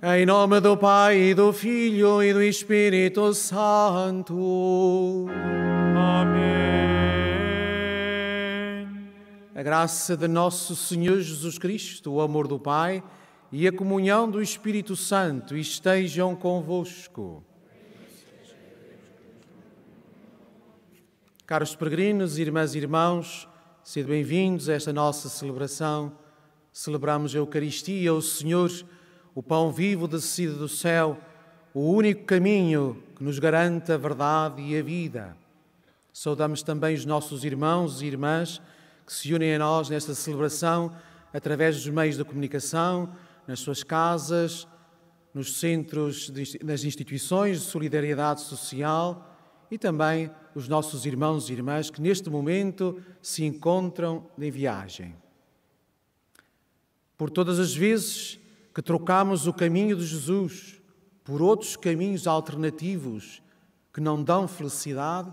Em nome do Pai, e do Filho e do Espírito Santo. Amém. A graça de nosso Senhor Jesus Cristo, o amor do Pai e a comunhão do Espírito Santo estejam convosco. Caros peregrinos, irmãs e irmãos, sejam bem-vindos a esta nossa celebração. Celebramos a Eucaristia, o Senhor, o pão vivo descido do céu, o único caminho que nos garante a verdade e a vida. Saudamos também os nossos irmãos e irmãs que se unem a nós nesta celebração através dos meios de comunicação, nas suas casas, nos centros, nas instituições de solidariedade social e também os nossos irmãos e irmãs que neste momento se encontram em viagem. Por todas as vezes que trocamos o caminho de Jesus por outros caminhos alternativos que não dão felicidade,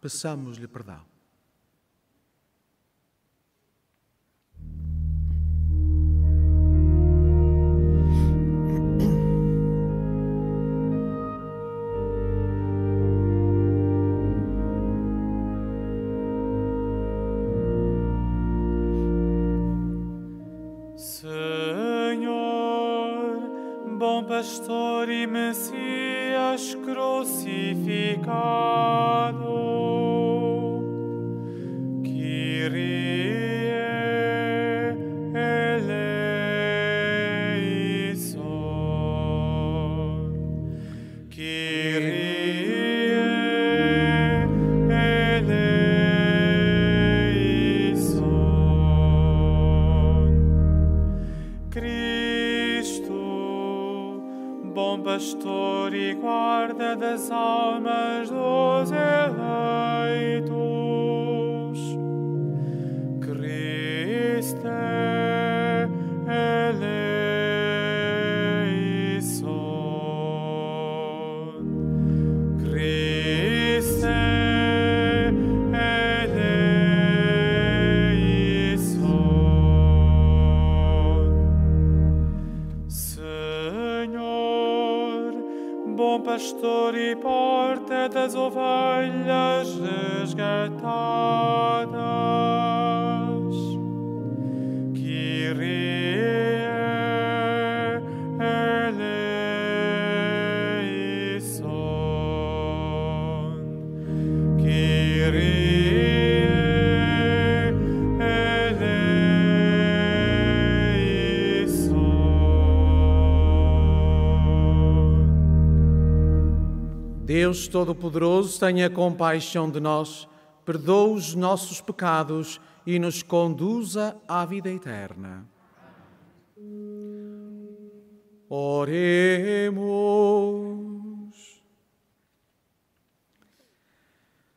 peçamos-lhe perdão. Pastor e Messias crucificado, Todo-Poderoso, tenha compaixão de nós, perdoa os nossos pecados e nos conduza à vida eterna. Oremos.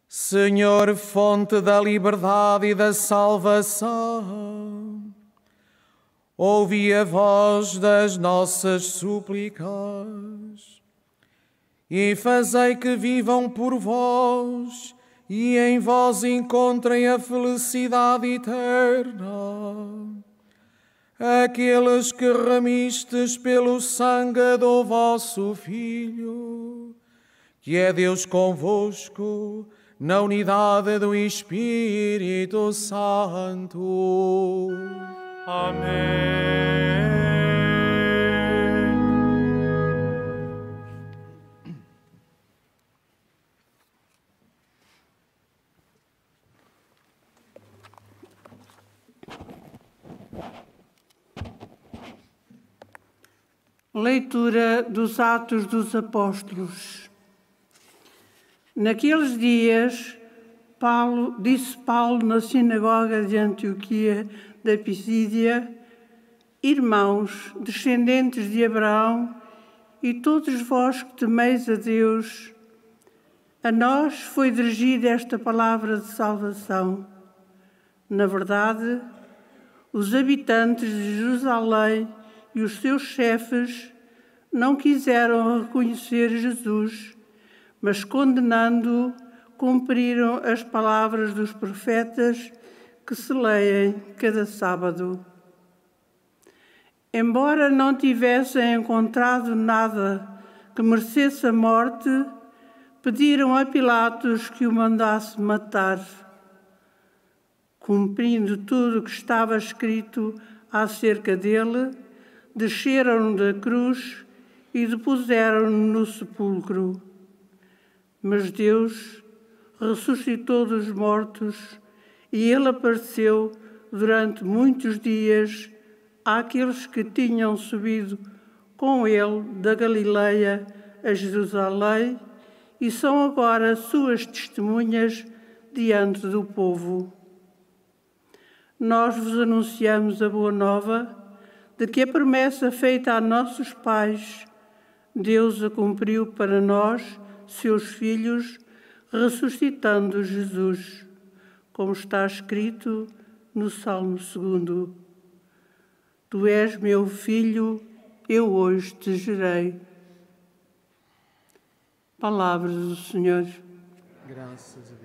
Senhor, fonte da liberdade e da salvação, ouvi a voz das nossas súplicas e fazei que vivam por vós e em vós encontrem a felicidade eterna. Aqueles que remistes pelo sangue do vosso Filho, que é Deus convosco, na unidade do Espírito Santo. Amém. Leitura dos Atos dos Apóstolos. Naqueles dias, Paulo, disse Paulo na sinagoga de Antioquia da Pisídia: Irmãos, descendentes de Abraão, e todos vós que temeis a Deus, a nós foi dirigida esta palavra de salvação. Na verdade, os habitantes de Jerusalém e os seus chefes não quiseram reconhecer Jesus, mas condenando-o, cumpriram as palavras dos profetas que se leem cada sábado. Embora não tivessem encontrado nada que merecesse a morte, pediram a Pilatos que o mandasse matar. Cumprindo tudo o que estava escrito acerca dele, desceram da cruz e depuseram-no no sepulcro. Mas Deus ressuscitou dos mortos e ele apareceu durante muitos dias àqueles que tinham subido com ele da Galileia a Jerusalém e são agora suas testemunhas diante do povo. Nós vos anunciamos a boa nova de que a promessa feita a nossos pais, Deus a cumpriu para nós, seus filhos, ressuscitando Jesus, como está escrito no Salmo 2. Tu és meu filho, eu hoje te gerei. Palavras do Senhor. Graças a Deus.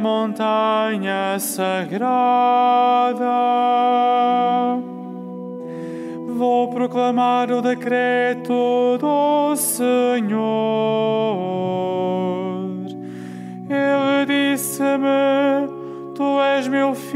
Montanha sagrada. Vou proclamar o decreto do Senhor. Ele disse-me: Tu és meu filho,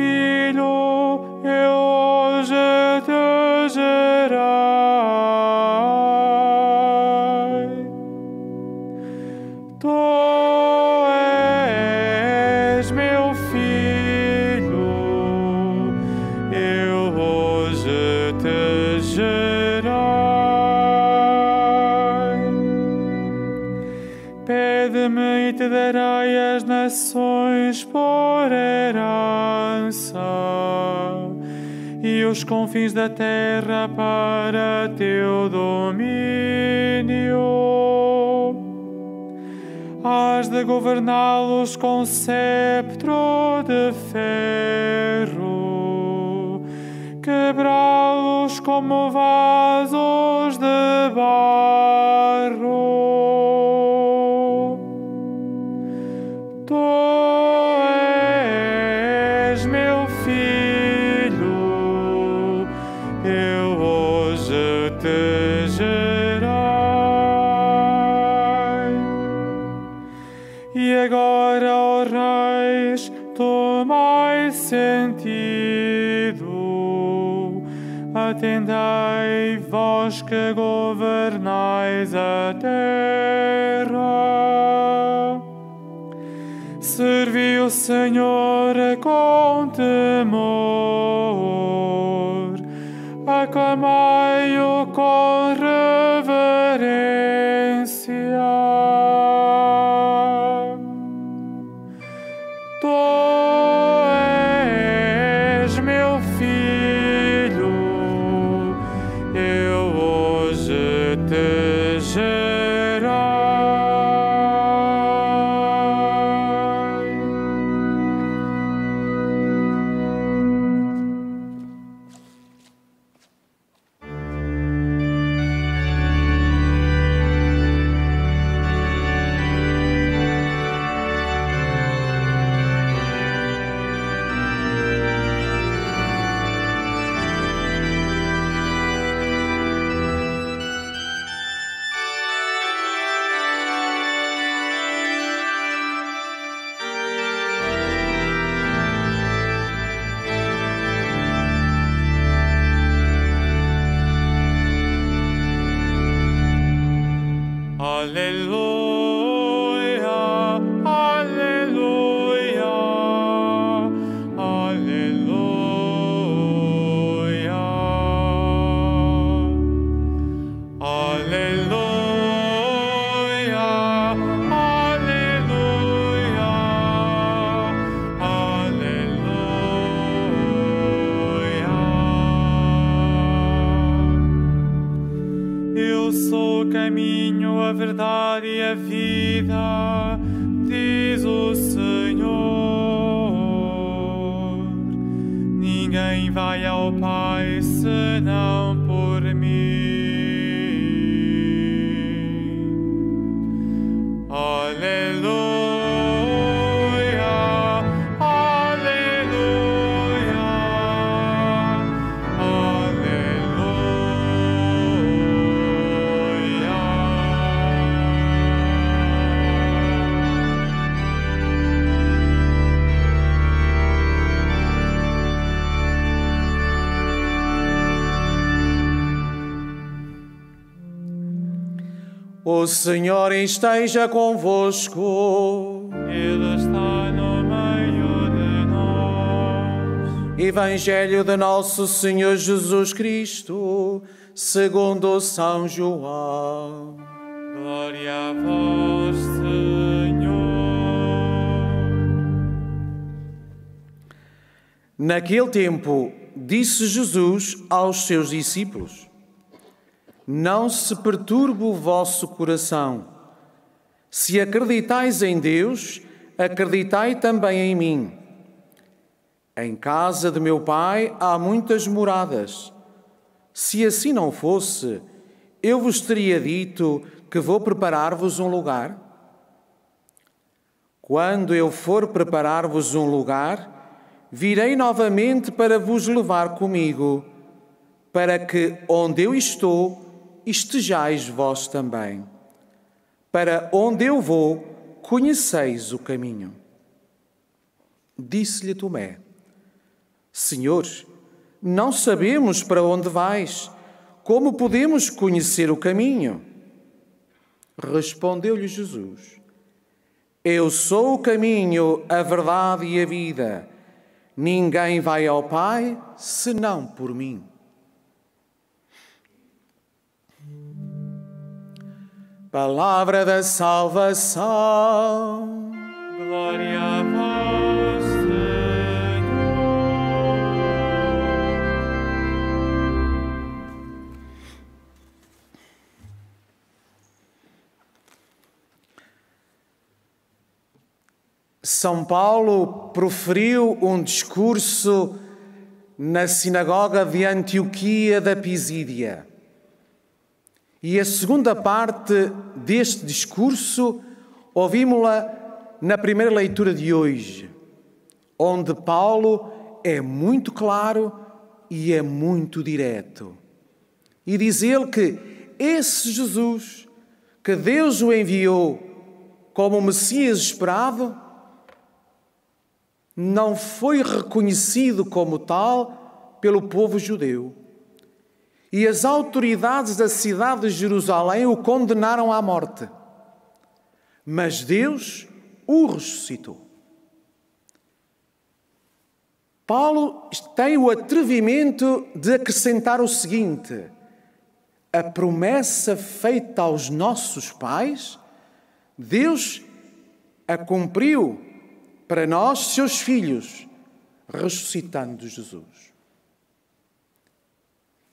os confins da terra para teu domínio. Has de governá-los com sceptro de ferro, quebrá-los como vasos de barro. Vós que governais a terra. Servi o Senhor com temor, aclamai-o com vida, diz o Senhor. Ninguém vai ao Pai senão O Senhor esteja convosco. Ele está no meio de nós. Evangelho de Nosso Senhor Jesus Cristo, segundo São João. Glória a vós, Senhor. Naquele tempo, disse Jesus aos seus discípulos: Não se perturbe o vosso coração. Se acreditais em Deus, acreditai também em mim. Em casa de meu Pai há muitas moradas. Se assim não fosse, eu vos teria dito que vou preparar-vos um lugar. Quando eu for preparar-vos um lugar, virei novamente para vos levar comigo, para que onde eu estou, estejais vós também. Para onde eu vou, conheceis o caminho. Disse-lhe Tomé: Senhor, não sabemos para onde vais, como podemos conhecer o caminho? Respondeu-lhe Jesus: Eu sou o caminho, a verdade e a vida. Ninguém vai ao Pai senão por mim. Palavra da salvação. Glória a vós, Senhor. São Paulo proferiu um discurso na sinagoga de Antioquia da Pisídia. E a segunda parte deste discurso ouvimos-la na primeira leitura de hoje, onde Paulo é muito claro e é muito direto. E diz ele que esse Jesus, que Deus o enviou como o Messias esperado, não foi reconhecido como tal pelo povo judeu. E as autoridades da cidade de Jerusalém o condenaram à morte. Mas Deus o ressuscitou. Paulo tem o atrevimento de acrescentar o seguinte: a promessa feita aos nossos pais, Deus a cumpriu para nós, seus filhos, ressuscitando Jesus.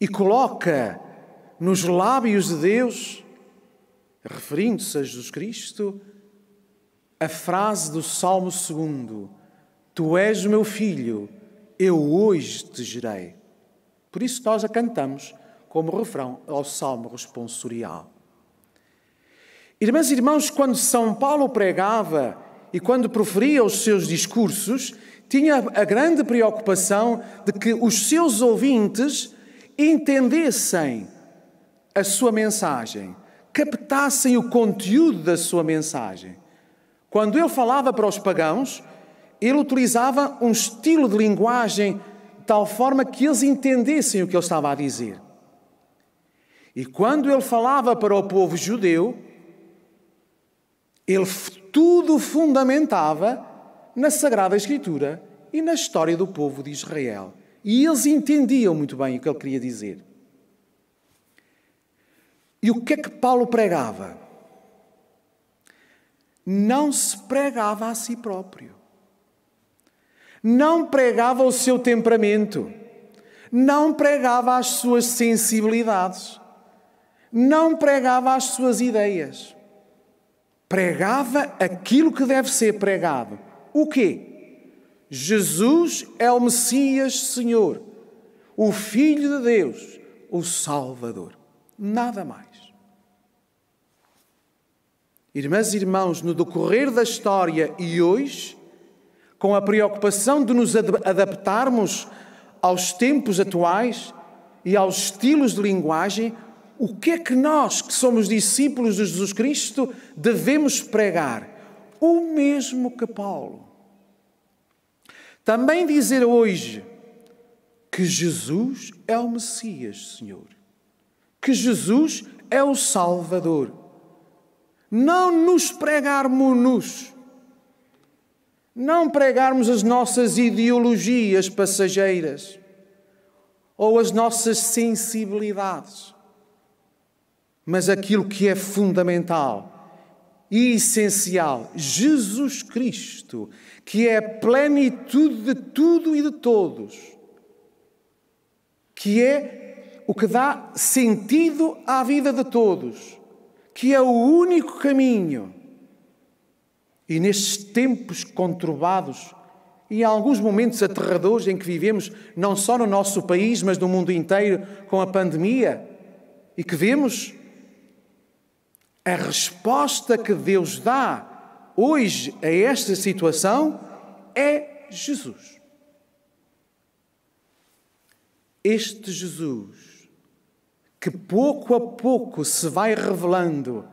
E coloca nos lábios de Deus, referindo-se a Jesus Cristo, a frase do Salmo 2: Tu és meu filho, eu hoje te gerei. Por isso nós a cantamos como refrão ao Salmo responsorial. Irmãs e irmãos, quando São Paulo pregava e quando proferia os seus discursos, tinha a grande preocupação de que os seus ouvintes entendessem a sua mensagem, captassem o conteúdo da sua mensagem. Quando ele falava para os pagãos, ele utilizava um estilo de linguagem de tal forma que eles entendessem o que ele estava a dizer. E quando ele falava para o povo judeu, ele tudo fundamentava na Sagrada Escritura e na história do povo de Israel. E eles entendiam muito bem o que ele queria dizer. E o que é que Paulo pregava? Não se pregava a si próprio. Não pregava o seu temperamento. Não pregava as suas sensibilidades. Não pregava as suas ideias pregava aquilo que deve ser pregado. O quê? Jesus é o Messias Senhor, o Filho de Deus, o Salvador. Nada mais. Irmãs e irmãos, no decorrer da história e hoje, com a preocupação de nos adaptarmos aos tempos atuais e aos estilos de linguagem, o que é que nós, que somos discípulos de Jesus Cristo, devemos pregar? O mesmo que Paulo. Também dizer hoje que Jesus é o Messias, Senhor. Que Jesus é o Salvador. Não nos pregarmos-nos. Não pregarmos as nossas ideologias passageiras ou as nossas sensibilidades mas aquilo que é fundamental e essencial, Jesus Cristo, que é a plenitude de tudo e de todos, que é o que dá sentido à vida de todos, que é o único caminho. E nestes tempos conturbados, e em alguns momentos aterradores em que vivemos, não só no nosso país, mas no mundo inteiro, com a pandemia, e que vemos a resposta que Deus dá hoje a esta situação é Jesus. Este Jesus, que pouco a pouco se vai revelando,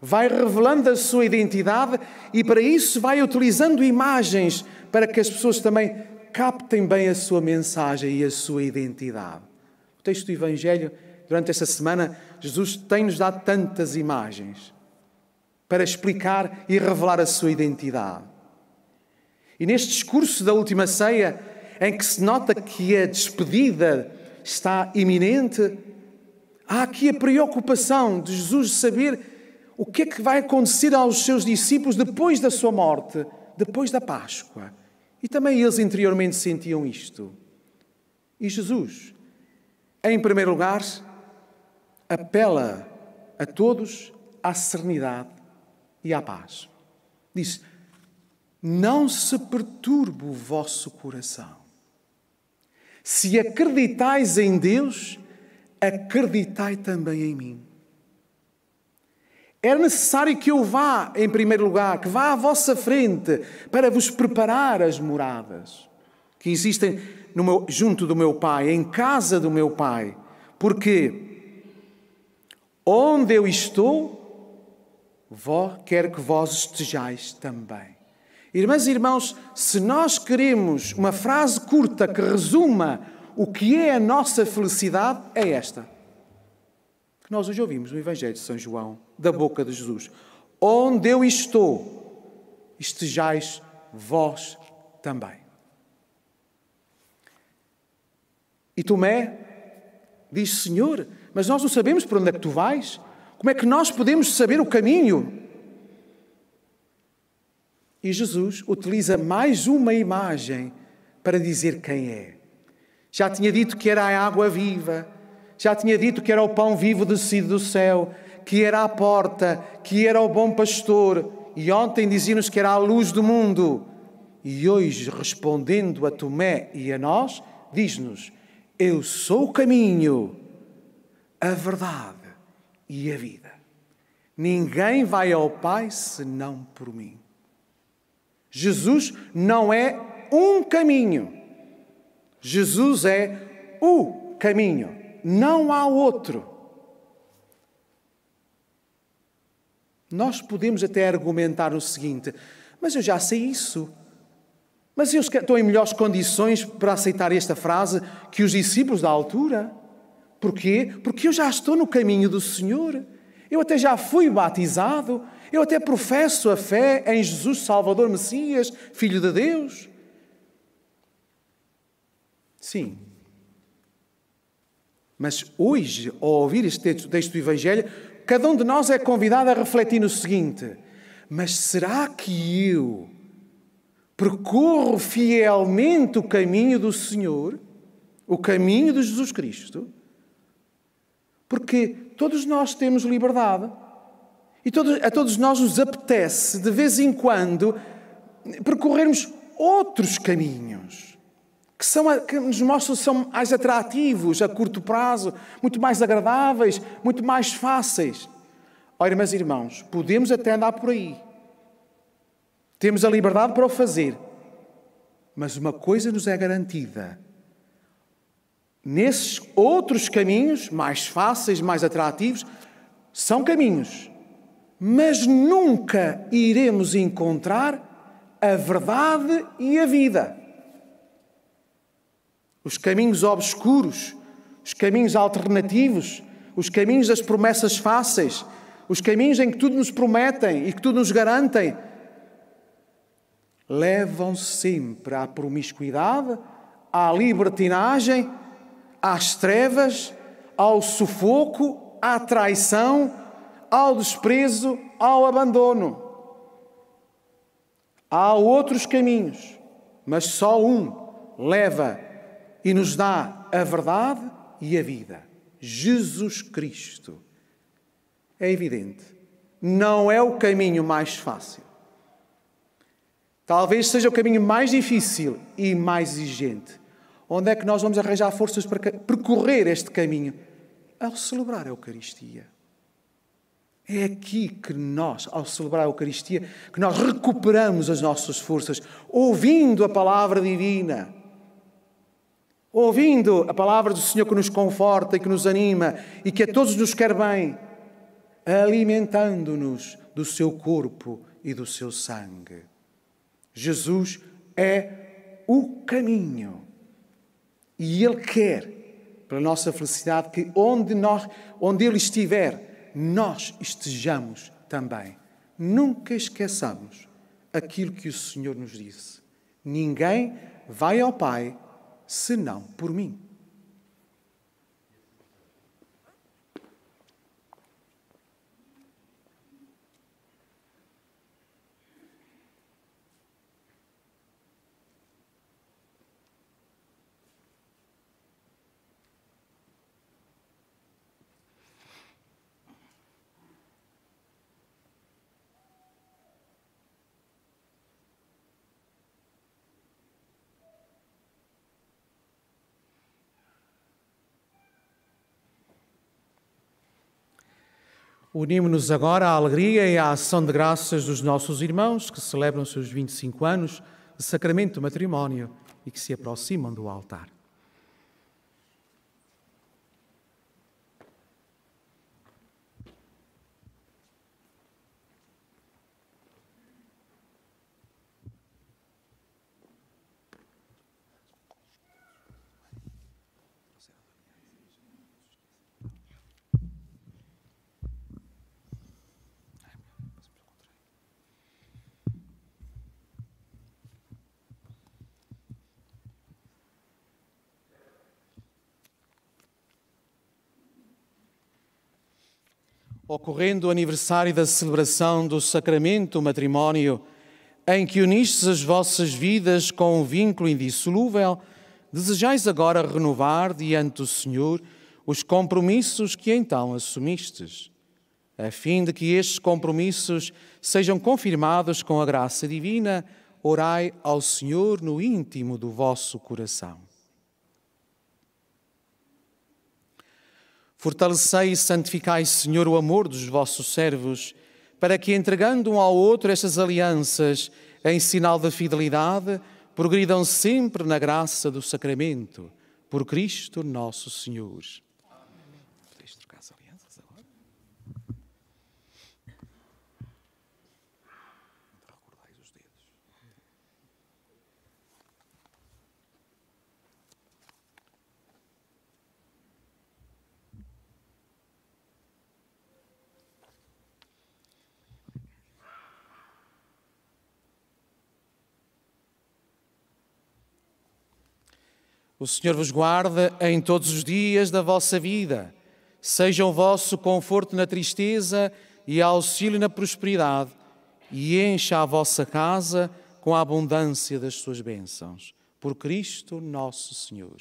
vai revelando a sua identidade e para isso vai utilizando imagens para que as pessoas também captem bem a sua mensagem e a sua identidade. O texto do Evangelho durante esta semana, Jesus tem-nos dado tantas imagens para explicar e revelar a sua identidade. E neste discurso da última ceia, em que se nota que a despedida está iminente, há aqui a preocupação de Jesus de saber o que é que vai acontecer aos seus discípulos depois da sua morte, depois da Páscoa. E também eles interiormente sentiam isto. E Jesus, em primeiro lugar, apela a todos à serenidade e à paz. Diz: não se perturbe o vosso coração. Se acreditais em Deus, acreditai também em mim. Era necessário que eu vá, em primeiro lugar, que vá à vossa frente para vos preparar as moradas que existem meu, junto do meu Pai, em casa do meu Pai. Porque onde eu estou, vó, quero que vós estejais também. Irmãs e irmãos, se nós queremos uma frase curta que resuma o que é a nossa felicidade, é esta. Que nós hoje ouvimos no Evangelho de São João, da boca de Jesus. Onde eu estou, estejais vós também. E Tomé diz: Senhor, mas nós não sabemos por onde é que tu vais. Como é que nós podemos saber o caminho? E Jesus utiliza mais uma imagem para dizer quem é. Já tinha dito que era a água viva, já tinha dito que era o pão vivo descido do céu, que era a porta, que era o bom pastor, e ontem dizia-nos que era a luz do mundo. E hoje, respondendo a Tomé e a nós, diz-nos: Eu sou o caminho, a verdade e a vida. Ninguém vai ao Pai senão por mim. Jesus não é um caminho. Jesus é o caminho. Não há outro. Nós podemos até argumentar o seguinte: mas eu já sei isso. Mas eu estou em melhores condições para aceitar esta frase que os discípulos da altura. Porquê? Porque eu já estou no caminho do Senhor. Eu até já fui batizado. Eu até professo a fé em Jesus Salvador Messias, Filho de Deus. Sim. Mas hoje, ao ouvir este texto do Evangelho, cada um de nós é convidado a refletir no seguinte: mas será que eu percorro fielmente o caminho do Senhor, o caminho de Jesus Cristo? Porque todos nós temos liberdade. E todos, a todos nós nos apetece, de vez em quando, percorrermos outros caminhos que, são, que nos mostram são mais atrativos a curto prazo, muito mais agradáveis, muito mais fáceis. Ora, meus irmãos, podemos até andar por aí. Temos a liberdade para o fazer. Mas uma coisa nos é garantida: nesses outros caminhos, mais fáceis, mais atrativos, são caminhos mas nunca iremos encontrar a verdade e a vida. Os caminhos obscuros, os caminhos alternativos, os caminhos das promessas fáceis, os caminhos em que tudo nos prometem e que tudo nos garantem, levam sempre à promiscuidade, à libertinagem, às trevas, ao sufoco, à traição, ao desprezo, ao abandono. Há outros caminhos, mas só um leva e nos dá a verdade e a vida: Jesus Cristo. É evidente, não é o caminho mais fácil. Talvez seja o caminho mais difícil e mais exigente. Onde é que nós vamos arranjar forças para percorrer este caminho? Ao celebrar a Eucaristia. É aqui que nós, ao celebrar a Eucaristia, que nós recuperamos as nossas forças, ouvindo a palavra divina, ouvindo a palavra do Senhor que nos conforta e que nos anima e que a todos nos quer bem, alimentando-nos do seu corpo e do seu sangue. Jesus é o caminho e Ele quer, para a nossa felicidade, que onde, nós, onde Ele estiver, nós estejamos também. Nunca esqueçamos aquilo que o Senhor nos disse: Ninguém vai ao Pai senão por mim. Unimos-nos agora à alegria e à ação de graças dos nossos irmãos que celebram seus 25 anos de sacramento do matrimónio e que se aproximam do altar. Ocorrendo o aniversário da celebração do sacramento matrimónio, em que unistes as vossas vidas com um vínculo indissolúvel, desejais agora renovar diante do Senhor os compromissos que então assumistes, a fim de que estes compromissos sejam confirmados com a graça divina, orai ao Senhor no íntimo do vosso coração. Fortalecei e santificai, Senhor, o amor dos vossos servos, para que, entregando um ao outro estas alianças em sinal de fidelidade, progridam sempre na graça do sacramento. Por Cristo nosso Senhor. O Senhor vos guarda em todos os dias da vossa vida. Seja o vosso conforto na tristeza e auxílio na prosperidade, e encha a vossa casa com a abundância das suas bênçãos. Por Cristo nosso Senhor.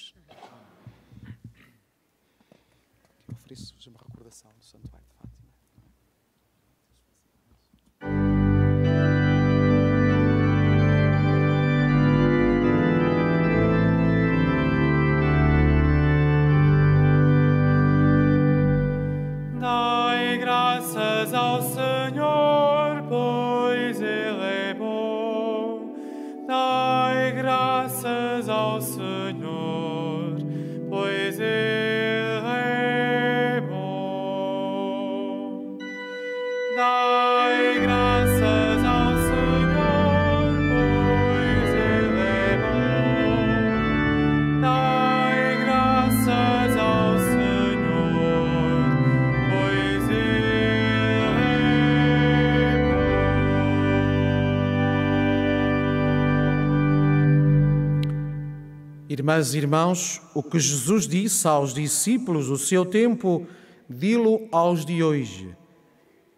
E irmãos, o que Jesus disse aos discípulos o seu tempo, dilo aos de hoje,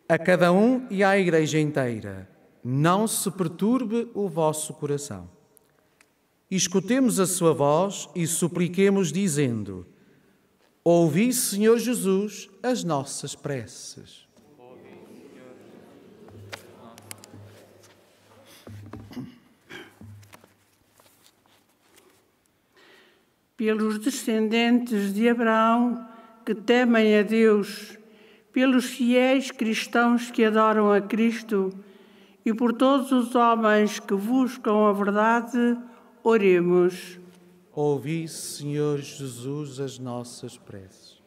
a cada um e à igreja inteira: não se perturbe o vosso coração. Escutemos a sua voz e supliquemos, dizendo: Ouvi, Senhor Jesus, as nossas preces. Pelos descendentes de Abraão que temem a Deus, pelos fiéis cristãos que adoram a Cristo e por todos os homens que buscam a verdade, oremos. Ouvi, Senhor Jesus, as nossas preces.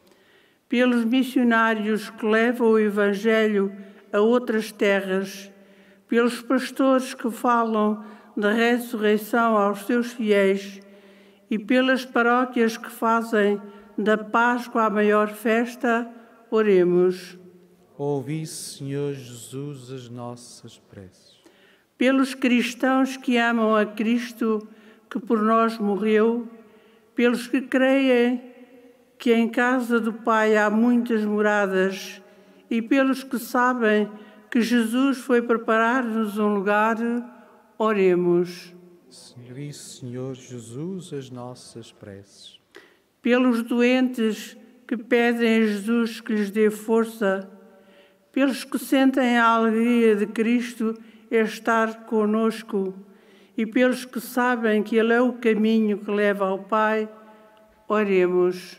Pelos missionários que levam o Evangelho a outras terras, pelos pastores que falam da ressurreição aos seus fiéis, e pelas paróquias que fazem da Páscoa a maior festa, oremos. Ouvi, Senhor Jesus, as nossas preces. Pelos cristãos que amam a Cristo, que por nós morreu, pelos que creem que em casa do Pai há muitas moradas, e pelos que sabem que Jesus foi preparar-nos um lugar, oremos. Senhor e Senhor Jesus, as nossas preces. Pelos doentes que pedem a Jesus que lhes dê força, pelos que sentem a alegria de Cristo estar conosco e pelos que sabem que Ele é o caminho que leva ao Pai, oremos.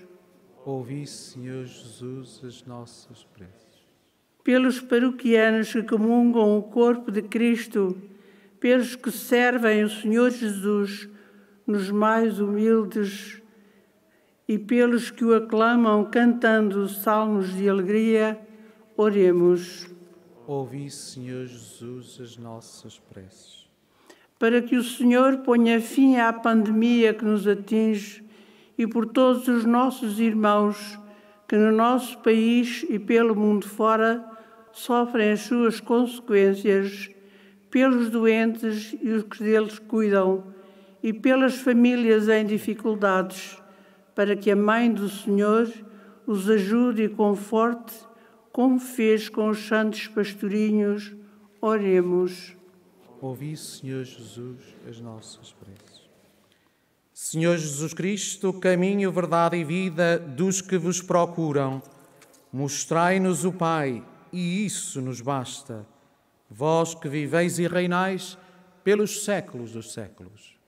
Ouvi, Senhor Jesus, as nossas preces. pelos paroquianos que comungam o corpo de Cristo, pelos que servem o Senhor Jesus nos mais humildes e pelos que o aclamam cantando salmos de alegria, oremos. Ouvi, Senhor Jesus, as nossas preces. Para que o Senhor ponha fim à pandemia que nos atinge e por todos os nossos irmãos que no nosso país e pelo mundo fora sofrem as suas consequências, pelos doentes e os que deles cuidam, e pelas famílias em dificuldades, para que a Mãe do Senhor os ajude e conforte, como fez com os santos pastorinhos. Oremos. Ouvi, Senhor Jesus, as nossas preces. Senhor Jesus Cristo, caminho, verdade e vida dos que vos procuram, mostrai-nos o Pai, e isso nos basta. Vós que viveis e reinais pelos séculos dos séculos.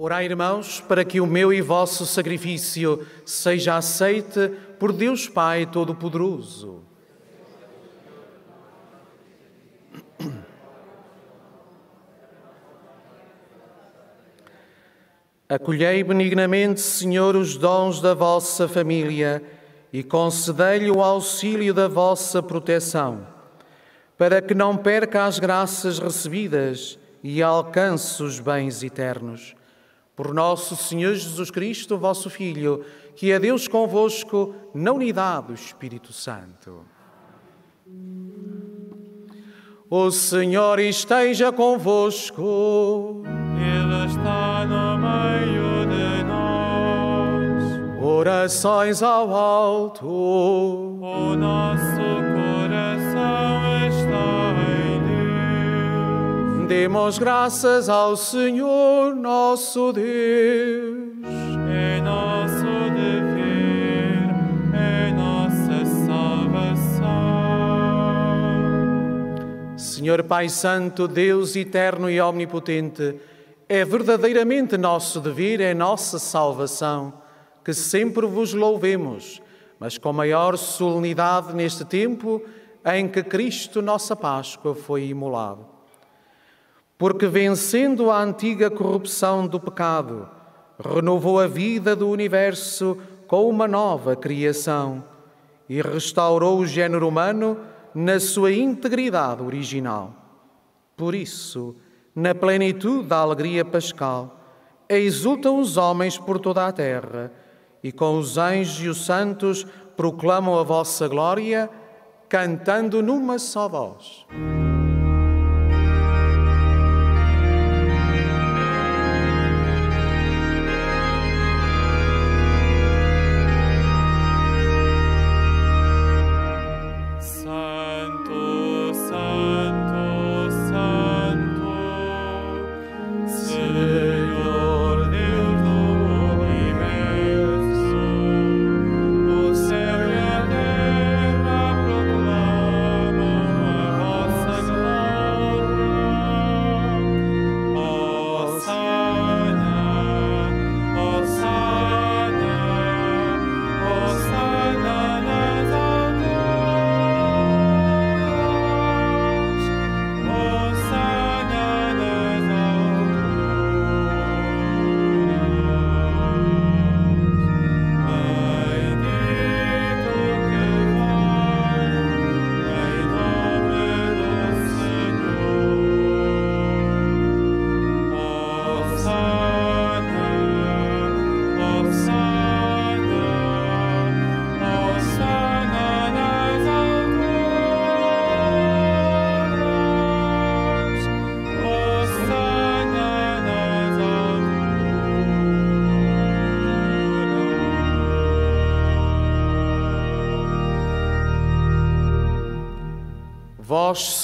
Orai, irmãos, para que o meu e vosso sacrifício seja aceite por Deus Pai Todo-Poderoso. Acolhei benignamente, Senhor, os dons da vossa família e concedei-lhe o auxílio da vossa proteção, para que não perca as graças recebidas e alcance os bens eternos por nosso Senhor Jesus Cristo, vosso Filho, que é Deus convosco, na unidade do Espírito Santo. O Senhor esteja convosco. Ele está no meio de nós. Orações ao alto. O nosso coração está em Deus. Demos graças ao Senhor nosso Deus. É nosso dever, é nossa salvação. Senhor Pai Santo, Deus eterno e omnipotente, é verdadeiramente nosso dever, é nossa salvação, que sempre vos louvemos, mas com maior solenidade neste tempo em que Cristo, nossa Páscoa, foi imolado. Porque vencendo a antiga corrupção do pecado, renovou a vida do universo com uma nova criação e restaurou o género humano na sua integridade original. Por isso, na plenitude da alegria pascal, exultam os homens por toda a terra, e com os anjos e os santos proclamam a vossa glória, cantando numa só voz.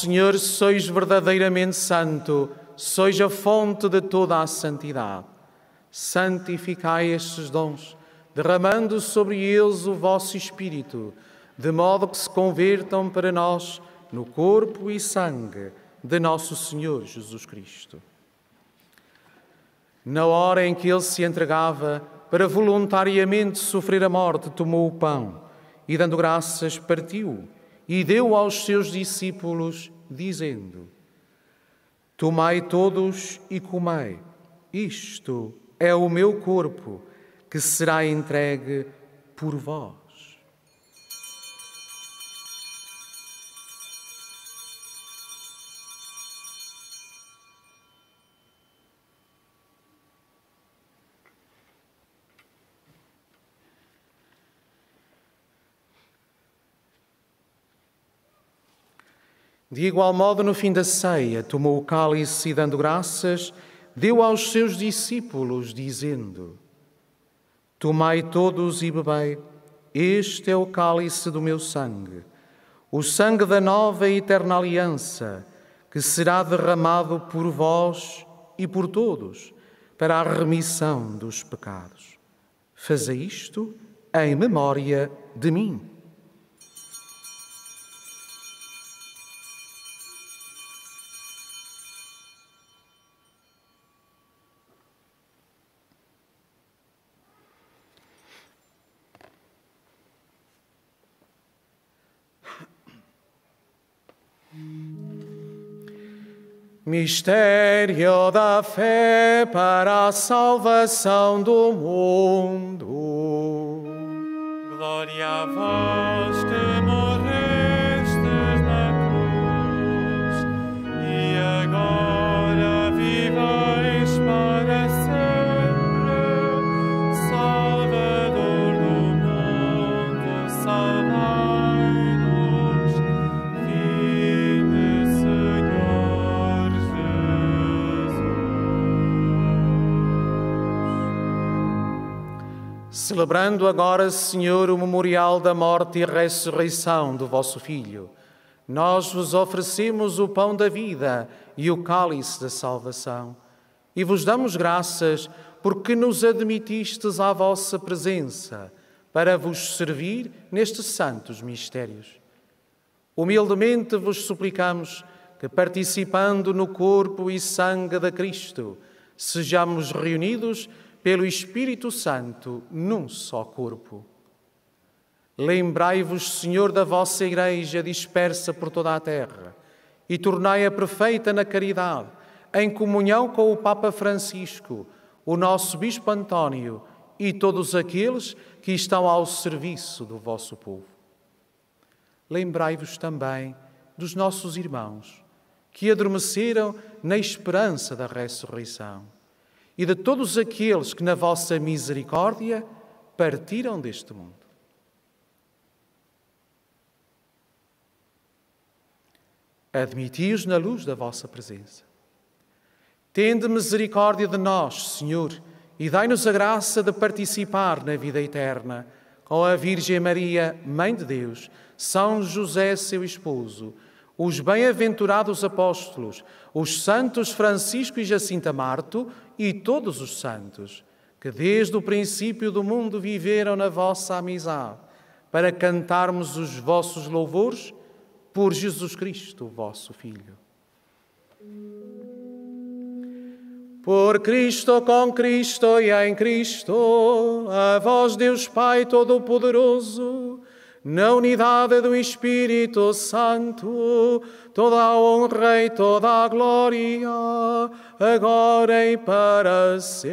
Senhor, sois verdadeiramente santo, sois a fonte de toda a santidade. Santificai estes dons, derramando sobre eles o vosso Espírito, de modo que se convertam para nós no corpo e sangue de nosso Senhor Jesus Cristo. Na hora em que ele se entregava para voluntariamente sofrer a morte, tomou o pão e, dando graças, partiu e deu aos seus discípulos, dizendo: Tomai todos e comei, isto é o meu corpo, que será entregue por vós. De igual modo, no fim da ceia, tomou o cálice e, dando graças, deu aos seus discípulos, dizendo: Tomai todos e bebei, este é o cálice do meu sangue, o sangue da nova e eterna aliança, que será derramado por vós e por todos, para a remissão dos pecados. Fazei isto em memória de mim. Mistério da fé para a salvação do mundo. Glória a vós que Celebrando agora, Senhor, o memorial da morte e ressurreição do vosso Filho, nós vos oferecemos o pão da vida e o cálice da salvação e vos damos graças porque nos admitistes à vossa presença para vos servir nestes santos mistérios. Humildemente vos suplicamos que, participando no corpo e sangue de Cristo, sejamos reunidos pelo Espírito Santo num só corpo. Lembrai-vos, Senhor, da vossa Igreja dispersa por toda a terra e tornai-a perfeita na caridade, em comunhão com o Papa Francisco, o nosso Bispo António e todos aqueles que estão ao serviço do vosso povo. Lembrai-vos também dos nossos irmãos que adormeceram na esperança da ressurreição, e de todos aqueles que, na vossa misericórdia, partiram deste mundo. Admiti-os na luz da vossa presença. Tende misericórdia de nós, Senhor, e dai-nos a graça de participar na vida eterna com a Virgem Maria, Mãe de Deus, São José, seu esposo, os bem-aventurados apóstolos, os santos Francisco e Jacinta Marto e todos os santos, que desde o princípio do mundo viveram na vossa amizade, para cantarmos os vossos louvores por Jesus Cristo, vosso Filho. Por Cristo, com Cristo e em Cristo, a vós, Deus Pai Todo-Poderoso, na unidade do Espírito Santo, toda a honra e toda a glória, agora e para sempre.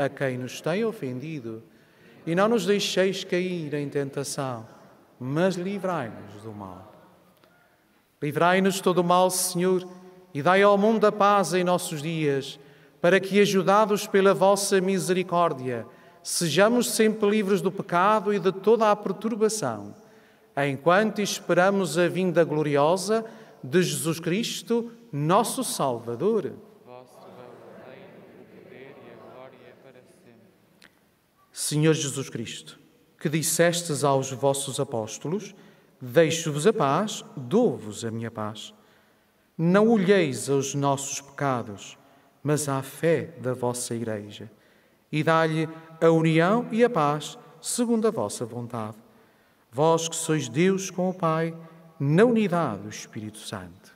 a quem nos tem ofendido, e não nos deixeis cair em tentação, mas livrai-nos do mal. Livrai-nos de todo o mal, Senhor, e dai ao mundo a paz em nossos dias, para que, ajudados pela vossa misericórdia, sejamos sempre livres do pecado e de toda a perturbação, enquanto esperamos a vinda gloriosa de Jesus Cristo, nosso Salvador. Senhor Jesus Cristo, que dissestes aos vossos apóstolos: Deixo-vos a paz, dou-vos a minha paz. Não olheis aos nossos pecados, mas à fé da vossa Igreja, e dá-lhe a união e a paz segundo a vossa vontade. Vós que sois Deus com o Pai, na unidade do Espírito Santo.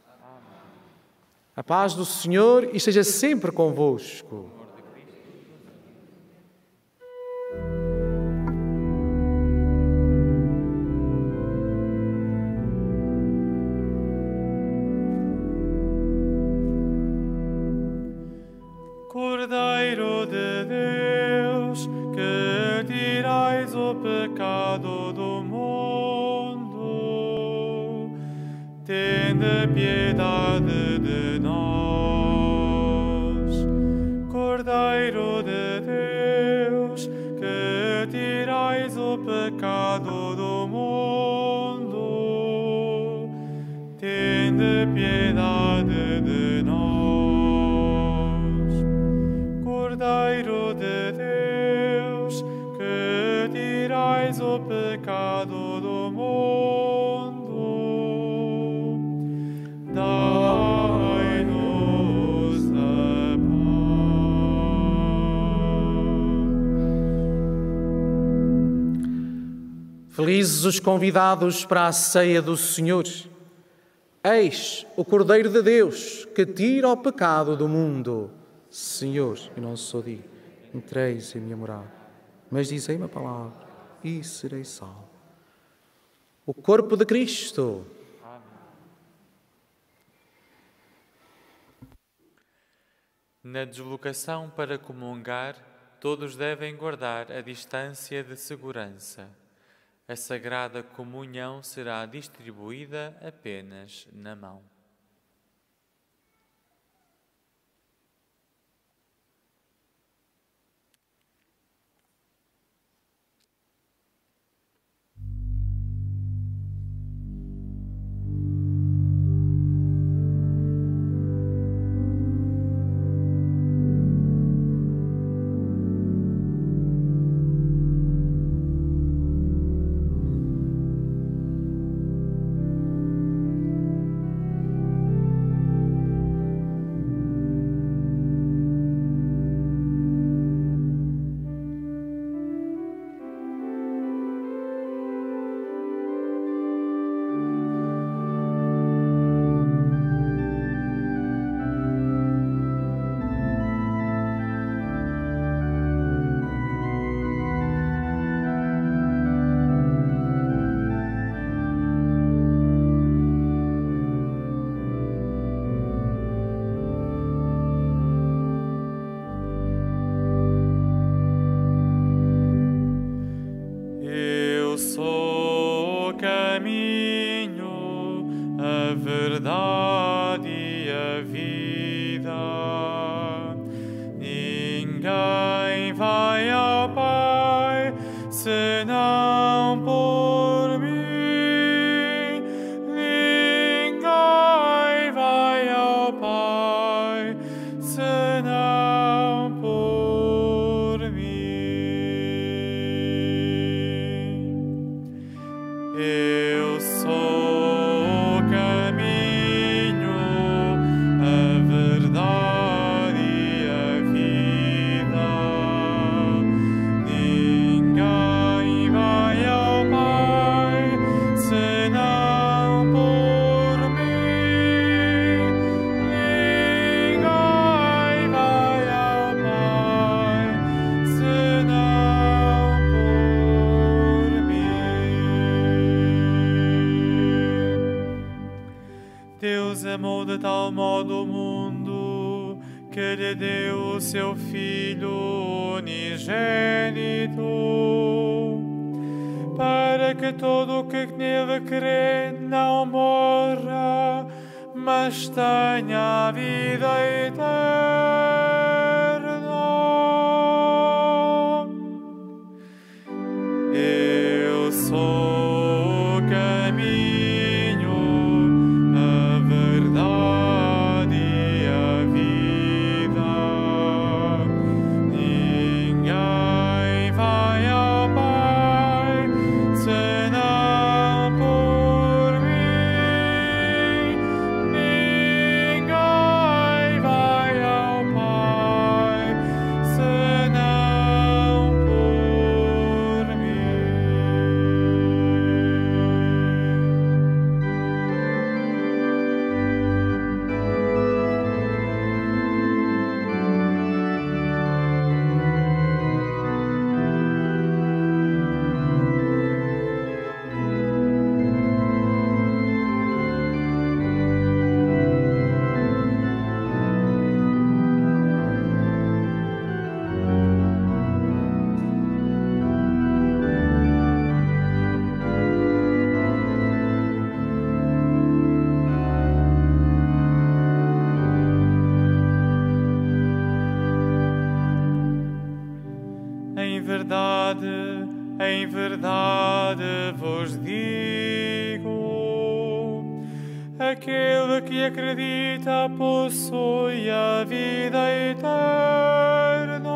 A paz do Senhor esteja sempre convosco. Cordeiro de Deus, que tirais o pecado do mundo, tende piedade Os convidados para a ceia do Senhor. Eis o Cordeiro de Deus que tira o pecado do mundo. Senhor, eu não sou digno, entreis em minha morada, mas dizei uma palavra e serei salvo. O corpo de Cristo. Na deslocação para comungar, todos devem guardar a distância de segurança. A sagrada comunhão será distribuída apenas na mão. De tal modo o mundo que lhe deu o seu Filho unigênito, para que todo o que nele crê não morra, mas tenha a vida eterna. Acredita possui a vida eterna.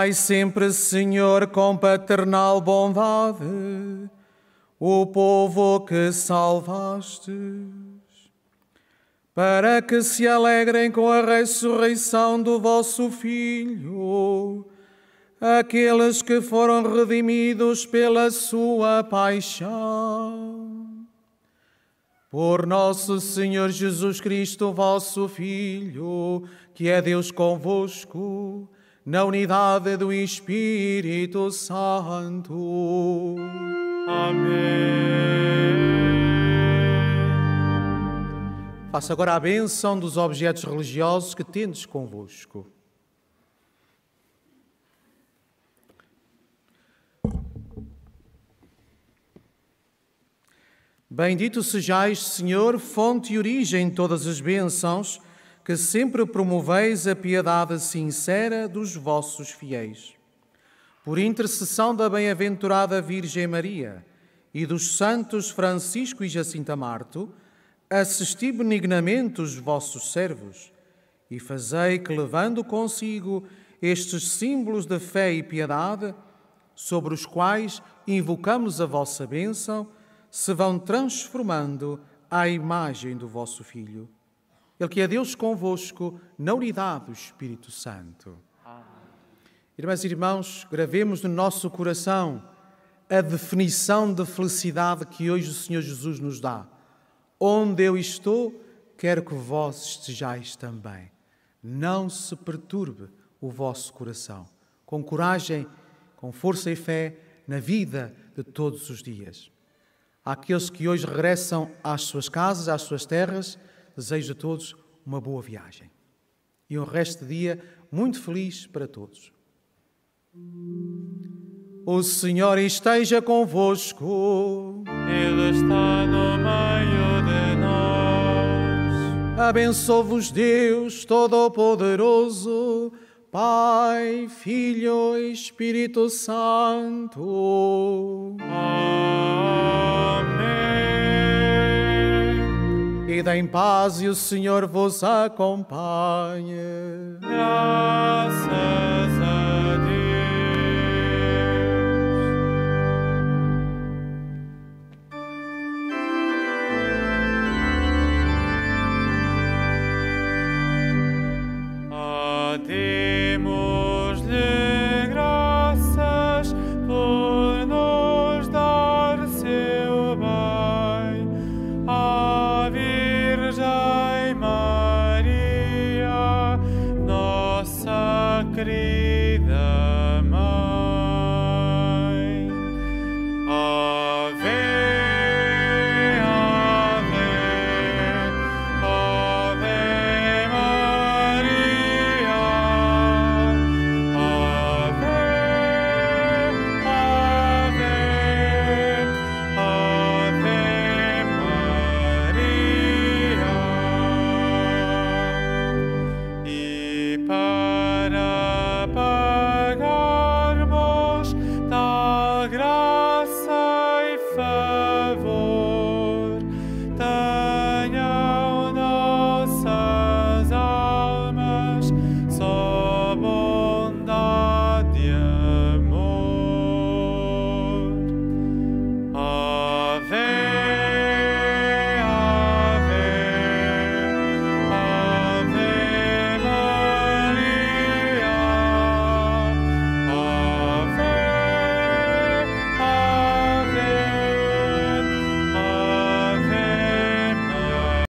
Guardai sempre, Senhor, com paternal bondade, o povo que salvastes, para que se alegrem com a ressurreição do vosso Filho, aqueles que foram redimidos pela sua paixão. Por nosso Senhor Jesus Cristo, vosso Filho, que é Deus convosco, na unidade do Espírito Santo. Amém. Faça agora a bênção dos objetos religiosos que tendes convosco. Bendito sejais, Senhor, fonte e origem de todas as bênçãos, que sempre promoveis a piedade sincera dos vossos fiéis. Por intercessão da bem-aventurada Virgem Maria e dos santos Francisco e Jacinta Marto, assisti benignamente os vossos servos e fazei que, levando consigo estes símbolos de fé e piedade, sobre os quais invocamos a vossa bênção, se vão transformando à imagem do vosso Filho. Ele que é Deus convosco na unidade do Espírito Santo. Irmãs e irmãos, gravemos no nosso coração a definição de felicidade que hoje o Senhor Jesus nos dá. Onde eu estou, quero que vós estejais também. Não se perturbe o vosso coração. Com coragem, com força e fé na vida de todos os dias. Àqueles que hoje regressam às suas casas, às suas terras, desejo a todos uma boa viagem e um resto de dia muito feliz para todos. O Senhor esteja convosco. Ele está no meio de nós. Abençoe-vos Deus Todo-Poderoso, Pai, Filho e Espírito Santo. Amém. Ida em paz e o Senhor vos acompanhe. Graças